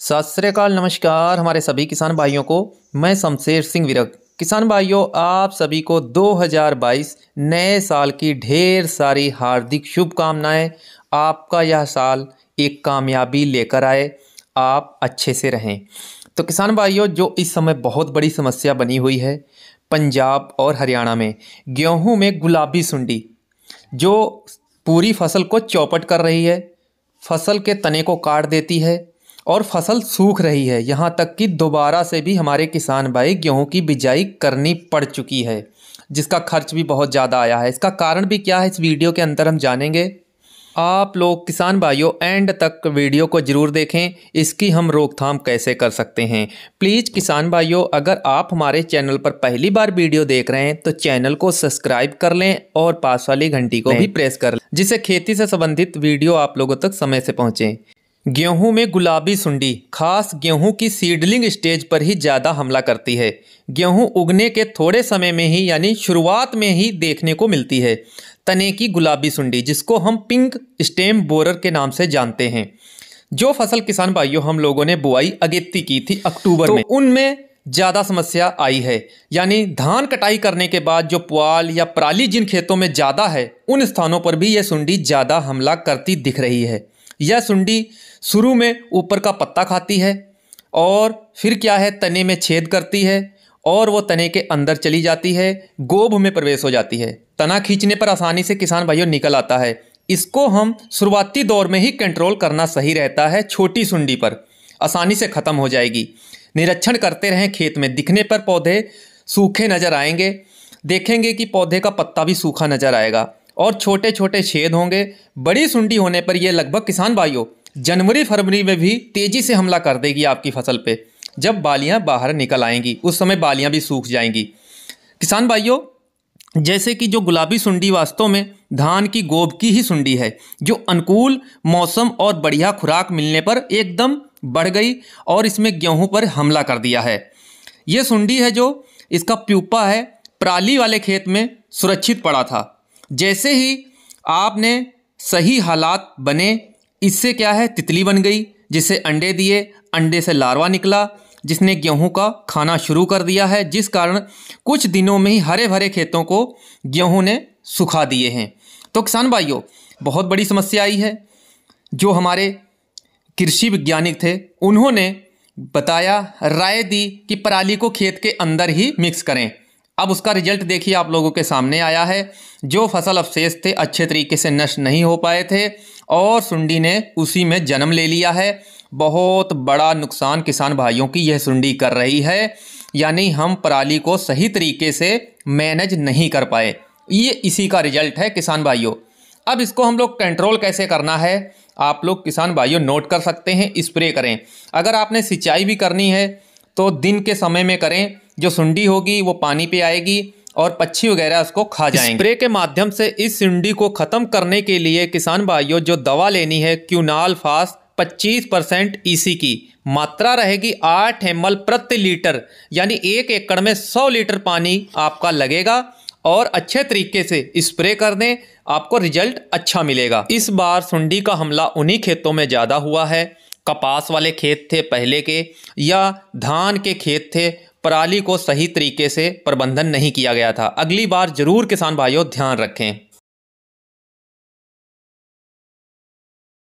सत श्रीकाल नमस्कार हमारे सभी किसान भाइयों को। मैं शमशेर सिंह विरक किसान भाइयों, आप सभी को 2022 नए साल की ढेर सारी हार्दिक शुभकामनाएँ। आपका यह साल एक कामयाबी लेकर आए। आप अच्छे से रहें। तो किसान भाइयों, जो इस समय बहुत बड़ी समस्या बनी हुई है, पंजाब और हरियाणा में, गेहूँ में गुलाबी सुंडी, जो पूरी फ़सल को चौपट कर रही है, फ़सल के तने को काट देती है और फ़सल सूख रही है। यहाँ तक कि दोबारा से भी हमारे किसान भाई गेहूँ की बिजाई करनी पड़ चुकी है जिसका खर्च भी बहुत ज़्यादा आया है। इसका कारण भी क्या है? इस वीडियो के अंदर हम जानेंगे। आप लोग किसान भाइयों एंड तक वीडियो को ज़रूर देखें। इसकी हम रोकथाम कैसे कर सकते हैं? प्लीज़ किसान भाइयों अगर आप हमारे चैनल पर पहली बार वीडियो देख रहे हैं तो चैनल को सब्सक्राइब कर लें और पास वाली घंटी को भी प्रेस कर लें जिससे खेती से संबंधित वीडियो आप लोगों तक समय से पहुँचें। गेहूँ में गुलाबी सुंडी खास गेहूँ की सीडलिंग स्टेज पर ही ज़्यादा हमला करती है। गेहूँ उगने के थोड़े समय में ही यानी शुरुआत में ही देखने को मिलती है। तने की गुलाबी सुंडी जिसको हम पिंक स्टेम बोरर के नाम से जानते हैं जो फ़सल किसान भाइयों हम लोगों ने बुआई अगेती की थी अक्टूबर तो में। उनमें ज़्यादा समस्या आई है यानी धान कटाई करने के बाद जो पुआल या पराली जिन खेतों में ज़्यादा है उन स्थानों पर भी यह सुंडी ज़्यादा हमला करती दिख रही है। यह सुंडी शुरू में ऊपर का पत्ता खाती है और फिर क्या है, तने में छेद करती है और वो तने के अंदर चली जाती है, गोभ में प्रवेश हो जाती है। तना खींचने पर आसानी से किसान भाइयों निकल आता है। इसको हम शुरुआती दौर में ही कंट्रोल करना सही रहता है छोटी सुंडी पर। आसानी से ख़त्म हो जाएगी। निरीक्षण करते रहें खेत में। दिखने पर पौधे सूखे नज़र आएँगे। देखेंगे कि पौधे का पत्ता भी सूखा नज़र आएगा। और छोटे छोटे छेद होंगे। बड़ी सुंडी होने पर यह लगभग किसान भाइयों, जनवरी फरवरी में भी तेज़ी से हमला कर देगी आपकी फ़सल पे, जब बालियाँ बाहर निकल आएँगी। उस समय बालियाँ भी सूख जाएँगी। किसान भाइयों, जैसे कि जो गुलाबी सुंडी वास्तव में धान की गोब की ही सुंडी है, जो अनुकूल मौसम और बढ़िया खुराक मिलने पर एकदम बढ़ गई और इसमें गेहूँ पर हमला कर दिया है। ये सुंडी है जो, इसका प्यूपा है, पराली वाले खेत में सुरक्षित पड़ा था। जैसे ही आपने सही हालात बने, इससे क्या है? तितली बन गई जिससे अंडे दिए। अंडे से लार्वा निकला, जिसने गेहूँ का खाना शुरू कर दिया है, जिस कारण कुछ दिनों में ही हरे भरे खेतों को गेहूँ ने सुखा दिए हैं। तो किसान भाइयों, बहुत बड़ी समस्या आई है। जो हमारे कृषि वैज्ञानिक थे, उन्होंने बताया, राय दी कि पराली को खेत के अंदर ही मिक्स करें। अब उसका रिज़ल्ट देखिए आप लोगों के सामने आया है। जो फ़सल अवशेष थे, अच्छे तरीके से नष्ट नहीं हो पाए थे और सुंडी ने उसी में जन्म ले लिया है। बहुत बड़ा नुकसान किसान भाइयों की यह सुंडी कर रही है। यानी हम पराली को सही तरीके से मैनेज नहीं कर पाए। ये इसी का रिज़ल्ट है किसान भाइयों। अब इसको हम लोग कंट्रोल कैसे करना है, आप लोग किसान भाइयों नोट कर सकते हैं, स्प्रे करें। अगर आपने सिंचाई भी करनी है तो दिन के समय में करें। जो सुंडी होगी वो पानी पे आएगी और पक्षी वगैरह उसको खा जाएँगे। स्प्रे के माध्यम से इस सुंडी को ख़त्म करने के लिए किसान भाइयों जो दवा लेनी है क्यूनाल फास्ट 25 परसेंट ईसी की। मात्रा रहेगी 8 एम प्रति लीटर यानी एक एकड़ में 100 लीटर पानी आपका लगेगा और अच्छे तरीके से स्प्रे कर दें आपको रिज़ल्ट अच्छा मिलेगा। इस बार सुंडी का हमला उन्हीं खेतों में ज़्यादा हुआ है। कपास वाले खेत थे पहले के या धान के खेत थे पराली को सही तरीके से प्रबंधन नहीं किया गया था। अगली बार ज़रूर किसान भाइयों ध्यान रखें।